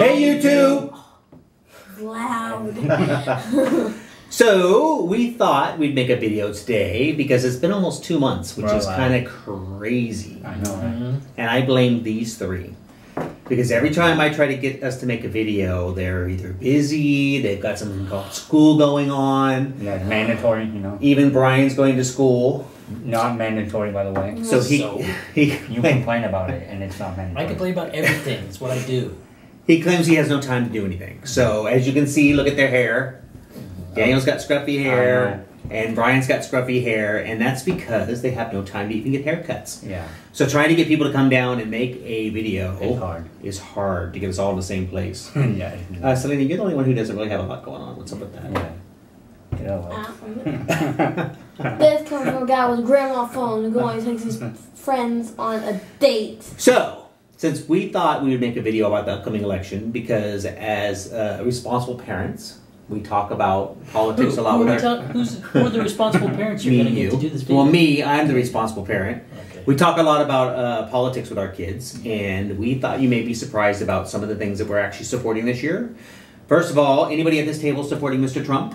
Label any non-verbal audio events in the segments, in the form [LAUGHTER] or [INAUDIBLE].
Hey, YouTube! Loud. So we thought we'd make a video today because it's been almost two months, which We're is kind of crazy. I know, right? Mm-hmm. And I blame these three. Because every time I try to get us to make a video, they're either busy, they've got something called school going on. Yeah, mandatory, you know. Even Brian's going to school. Not mandatory, by the way. So he So? [LAUGHS] he, You complain about it, and it's not mandatory. I complain about everything. It's what I do. He claims he has no time to do anything. So as you can see, look at their hair. Daniel's got scruffy hair, and Brian's got scruffy hair, and that's because they have no time to even get haircuts. Yeah, So trying to get people to come down and make a video it's hard. is hard to get us all in the same place. [LAUGHS] yeah. Uh, Selena, you're the only one who doesn't really have a lot going on. What's up with that? yeah. Get out. [LAUGHS] this comes from a guy with a grandma phone who going takes his friends on a date. So, since we thought we would make a video about the upcoming election, because as uh, responsible parents, we talk about politics a lot who, with are our we who's, who are the responsible [LAUGHS] parents you're going to you. get to do this video? Well, me, I'm the responsible parent. Okay. We talk a lot about uh, politics with our kids, and we thought you may be surprised about some of the things that we're actually supporting this year. First of all, anybody at this table supporting Mr. Trump?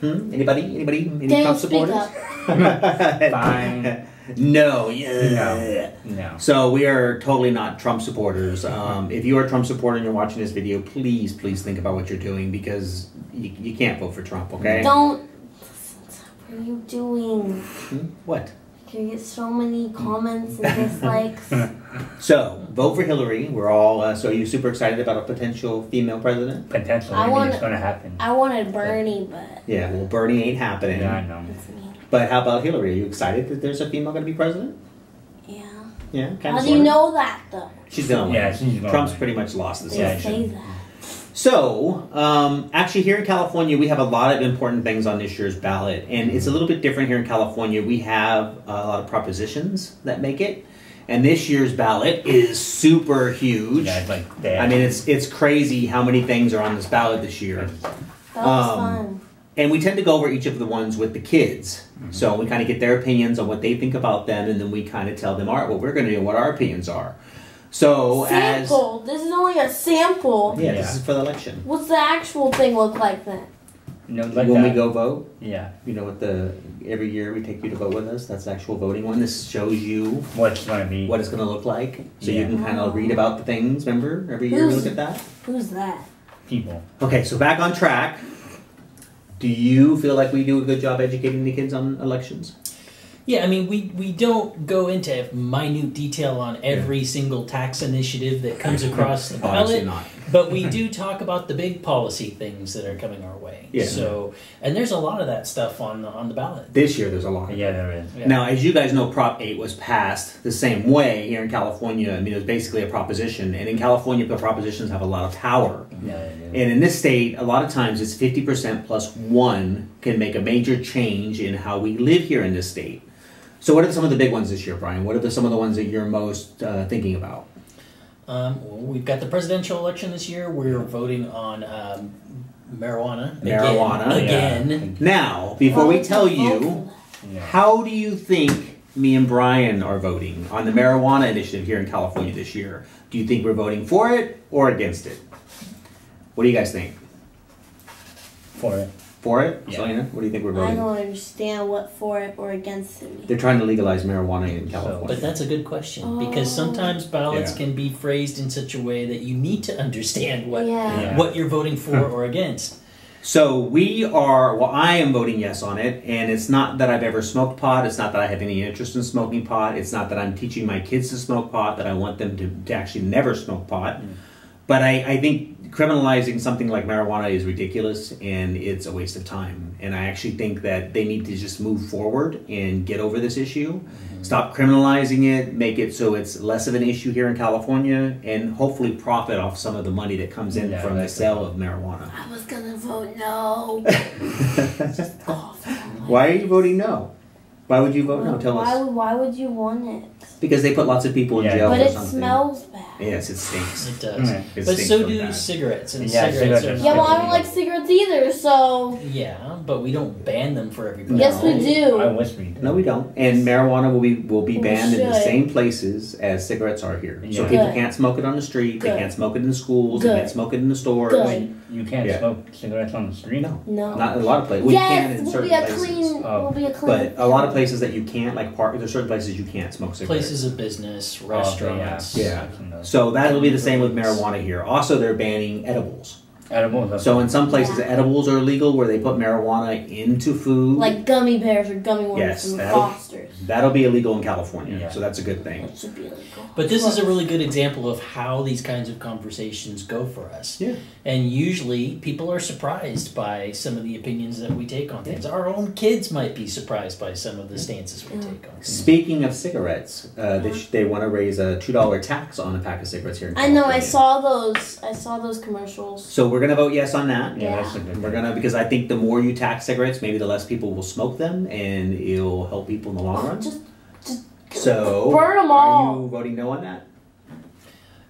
Hmm? Anybody? Anybody? Any Daniel, Trump speak supporters? up. [LAUGHS] Fine. [LAUGHS] No. Yeah. No. No. So we are totally not Trump supporters. Um, if you are a Trump supporter and you're watching this video, please, please think about what you're doing because you, you can't vote for Trump. Okay? Don't. What are you doing? Hmm? What? You get so many comments and dislikes. [LAUGHS] So vote for Hillary. We're all. Uh, so are you super excited about a potential female president? Potentially, I maybe wanna- it's gonna happen. I wanted Bernie, but Yeah. Well, Bernie ain't happening. Yeah, I know. It's me. But how about Hillary? Are you excited that there's a female going to be president? Yeah. Yeah. Kind How of. do you know that though? She's gonna win. Yeah, she's gonna Trump's pretty much lost this They Yeah, election. say that. So, um, actually, here in California, we have a lot of important things on this year's ballot, and it's a little bit different here in California. We have a lot of propositions that make it, and this year's ballot is super huge. Yeah, like that. I mean, it's it's crazy how many things are on this ballot this year, That was Um, fun. And we tend to go over each of the ones with the kids. Mm-hmm. So we kind of get their opinions on what they think about them, and then we kind of tell them, all right, what we're going to do, what our opinions are. So Sample. This is only a sample. as yeah, this Yeah. is for the election. What's the actual thing look like then? no, like when we go vote, Yeah, You know what the every year we take you to vote with us. That's the actual voting one. This shows you what's gonna be? what it's going to look like, so you can kind of read about the things. Remember, every year we look at that. Who's that? people? Okay, so back on track. Do you feel like we do a good job educating the kids on elections? Yeah, I mean, we, we don't go into minute detail on every single tax initiative that comes across the Obviously ballot, not. But we do talk about the big policy things that are coming our way. Yeah. So, and there's a lot of that stuff on the, on the ballot. This year, there's a lot. Yeah, there is. Yeah. Now, as you guys know, Prop 8 was passed the same way here in California. I mean, it was basically a proposition, and in California, the propositions have a lot of power. Yeah, it is. And in this state, a lot of times it's 50% plus one can make a major change in how we live here in this state. So, what are some of the big ones this year, Brian? What are the, some of the ones that you're most uh, thinking about? Um, well, we've got the presidential election this year. We're voting on um, marijuana. again- Marijuana, Again. Now, before we tell you, how do you think me and Brian are voting on the marijuana initiative here in California this year? Do you think we're voting for it or against it? What do you guys think? for it. For it? Yeah. Selena, what do you think we're that? I don't understand what for it or against it means. They're trying to legalize marijuana in California. But that's a good question Oh. because sometimes ballots Yeah. can be phrased in such a way that you need to understand what yeah. Yeah. what you're voting for or against. So we are, well, I am voting yes on it, and it's not that I've ever smoked pot. It's not that I have any interest in smoking pot. It's not that I'm teaching my kids to smoke pot, that I want them to, to actually never smoke pot. Mm. But I, I think criminalizing something like marijuana is ridiculous and it's a waste of time. And I actually think that they need to just move forward and get over this issue. Mm-hmm. Stop criminalizing it, make it so it's less of an issue here in California, and hopefully profit off some of the money that comes in Yeah, from the that's sale of marijuana. I was gonna vote no. [LAUGHS] Awful. Why are you voting no? Why would you vote no? Tell why, us. would- why would you want it? Because they put lots of people in Yeah. jail But for it something. smells bad. Yes, it stinks. It does. Yeah. It But so do bad. cigarettes, and Yeah, cigarettes, cigarettes are are Yeah, well, I don't like cigarettes either, so Yeah, but we don't ban them for everybody. Yes, we do. I wish we did. No, we don't. And marijuana will be will be banned in the same places as cigarettes are here. So Yeah. people Good. can't smoke it on the street. They can't smoke it in the schools. They can't smoke it in the stores. Good. You can't Yeah. smoke cigarettes on the street? No, no. not in a lot of places. Well, you can yes, in we'll certain be a places. clean. Oh. We'll be a clean. But a lot of places that you can't, like park, there's certain places you can't smoke cigarettes. Places of business, Oh, okay, restaurants. Yeah. I've seen those. So that'll be the same with marijuana here. Also, they're banning edibles. Edibles. So in some places, Yeah. edibles are illegal where they put marijuana into food. like gummy bears or gummy worms Yes, from that'll- Foster's. That'll be illegal in California. Yeah. So that's a good thing. It should be illegal. But this is a really good example of how these kinds of conversations go for us. Yeah. And usually people are surprised by some of the opinions that we take on things. Our own kids might be surprised by some of the stances we Yeah. take on things. Speaking of cigarettes, uh, they, sh- they want to raise a two dollar tax on a pack of cigarettes here. In I know. I saw those. I saw those commercials. So we're gonna vote yes on that. yeah, Yeah. that's a good We're gonna because I think the more you tax cigarettes, maybe the less people will smoke them, and it'll help people in the long run. Just So, burn 'em are all. you voting no on that?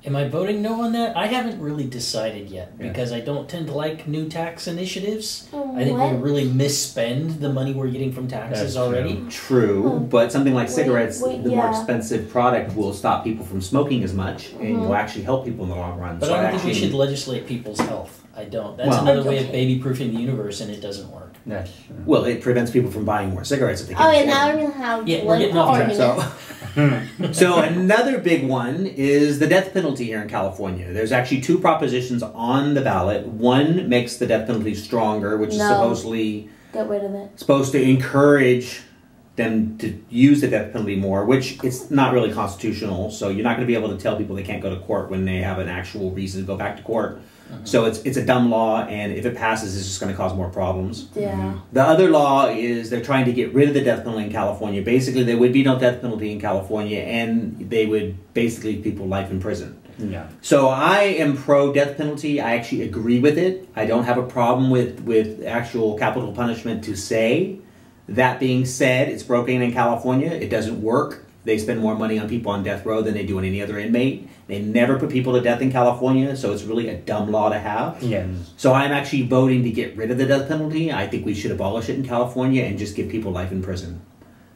Am I voting no on that? I haven't really decided yet Yeah. because I don't tend to like new tax initiatives. um, I think what? we really misspend the money we're getting from taxes That's already. true. True, Oh. but something like Wait, cigarettes, wait, the more expensive product will stop people from smoking as much, and Mhm. will actually help people in the long run. But so I don't actually, think we should legislate people's health. I don't. That's Well- another way of baby proofing the universe, and it doesn't work. That's true. well, it prevents people from buying more cigarettes if they Oh can't yeah, afford now we're have Yeah, we're getting off track. So, [LAUGHS] so another big one is the death penalty here in California. There's actually two propositions on the ballot. One makes the death penalty stronger, which is supposedly Get rid of it. supposed to encourage them to use the death penalty more, which it's not really constitutional. So you're not going to be able to tell people they can't go to court when they have an actual reason to go back to court. Mm-hmm. So it's it's a dumb law, and if it passes, it's just going to cause more problems. Yeah. Mm-hmm. The other law is they're trying to get rid of the death penalty in California. Basically, there would be no death penalty in California, and they would basically people life in prison. Yeah. So I am pro death penalty. I actually agree with it. I don't have a problem with with actual capital punishment to say. That being said, it's broken in California. It doesn't work. They spend more money on people on death row than they do on any other inmate. They never put people to death in California, so it's really a dumb law to have. Yes. So I'm actually voting to get rid of the death penalty. I think we should abolish it in California and just give people life in prison.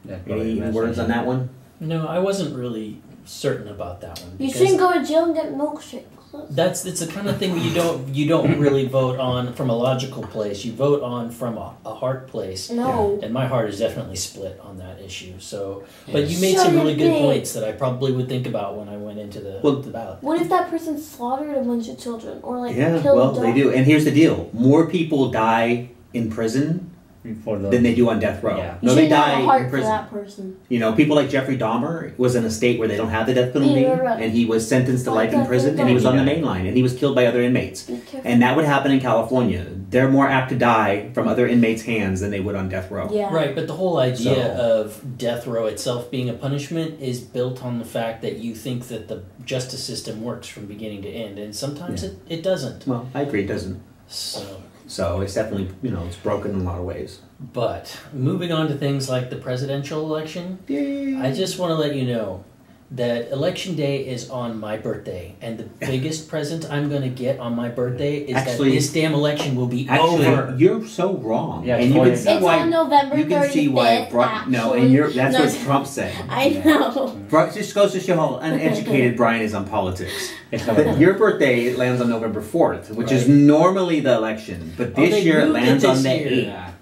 That's Any words on that one? No, I wasn't really certain about that one. You shouldn't go to jail and get milkshakes. That's it's the kind of thing you don't you don't really vote on from a logical place. You vote on from a, a heart place. No. And my heart is definitely split on that issue. So, but you made Shut some really good face. points that I probably would think about when I went into the, Well- the ballot. What if that person slaughtered a bunch of children or like Yeah, killed well, they do. And here's the deal more people die in prison Before the than they do on death row. Yeah. You No, they shouldn't have die a heart in for prison. that person. You know, people like Jeffrey Dahmer was in a state where they don't have the death penalty, Yeah, you're right. and he was sentenced to life in God, prison, and he was on the main line, and he was killed by other inmates. Be careful. And that would happen in California. They're more apt to die from other inmates' hands than they would on death row. yeah. Right, but the whole idea So- of death row itself being a punishment is built on the fact that you think that the justice system works from beginning to end, and sometimes Yeah. it, it doesn't. Well, I agree, it doesn't. So, So it's definitely, you know, it's broken in a lot of ways. but moving on to things like the presidential election, I just want to let you know that election day is on my birthday, and the [LAUGHS] biggest present I'm going to get on my birthday is Actually- that this damn election will be Actually, over. you're so wrong. Yeah, and you can see It's why. on November you can see why. 35th, Bri- no, and actually. you're that's No, what Trump said. [LAUGHS] I know. [LAUGHS] Bri- just goes to show how uneducated Brian is on politics. It's But not your birthday lands on November 4th, which is normally the election. But Oh, this they year it moved it lands on this the 8th.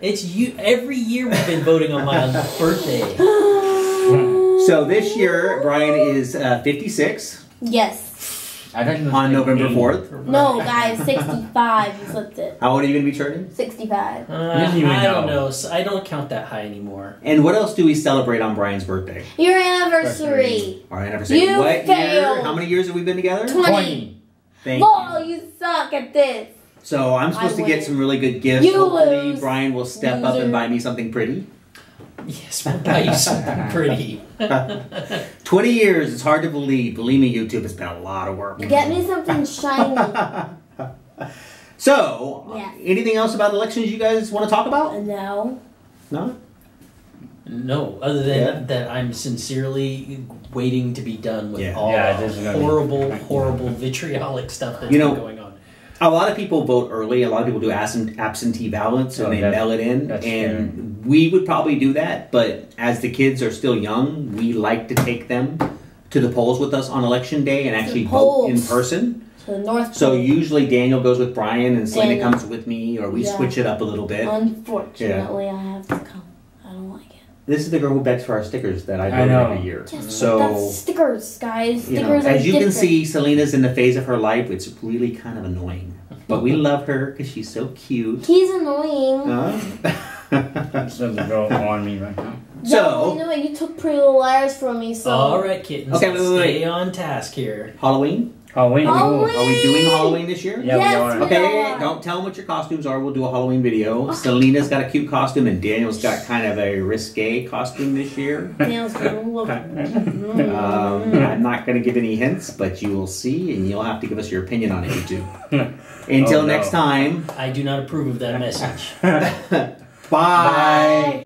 It's you. Every year we've been voting on my birthday. So this year, Brian is uh, 56 Yes. I thought on saying November 4th. No, guys, 65. You flipped it. How old are you going to be turning? 65. Uh, Didn't even I don't know. know. So I don't count that high anymore. And what else do we celebrate on Brian's birthday? Your anniversary. Our anniversary. You what year? failed. How many years have we been together? 20. 20. Thank Lol, you. you suck at this. So I'm supposed I to get win. some really good gifts. You Hopefully, lose. Brian will step up and Loser. buy me something pretty. Yes, we'll buy you something pretty. [LAUGHS] 20 years, it's hard to believe. Believe me, YouTube, it's been a lot of work. Get me something [LAUGHS] shiny. So, Yes. anything else about elections you guys want to talk about? no. No? No, other than Yeah. that, I'm sincerely waiting to be done with Yeah. all Yeah, this is gonna be- horrible, horrible, vitriolic stuff that's You know, been going on. A lot of people vote early. A lot of people do absentee ballots Oh, and they mail it in. that's And we would probably do that, but as the kids are still young, we like to take them to the polls with us on election day and actually vote in person. To the North So Pole. usually Daniel goes with Brian and Selena Daniel. comes with me, or we Yeah. switch it up a little bit. Unfortunately, I have to come. I don't like it. This is the girl who begs for our stickers that I I vote know. every year. Yes, so but that's stickers, guys. you know, Stickers are as you can see, Selena's in the phase of her life. It's really kind of annoying, but we [LAUGHS] love her because she's so cute. He's annoying. Huh? [LAUGHS] So the girl on me right now. So- yeah, you know what? You took Pretty Little Liars from me, so. All right, kittens. Okay, wait, wait, wait. Stay on task here. Halloween? Halloween. Halloween. Are we doing Halloween this year? Yeah, we are. we Okay, are. don't tell them what your costumes are. We'll do a Halloween video. Selena's got a cute costume, and Daniel's got kind of a risque costume this year. Daniel's gonna look. [LAUGHS] Um, I'm not going to give any hints, but you will see, and you'll have to give us your opinion on it, you two. [LAUGHS] Until Oh, no. next time, I do not approve of that message. [LAUGHS] bye. Bye.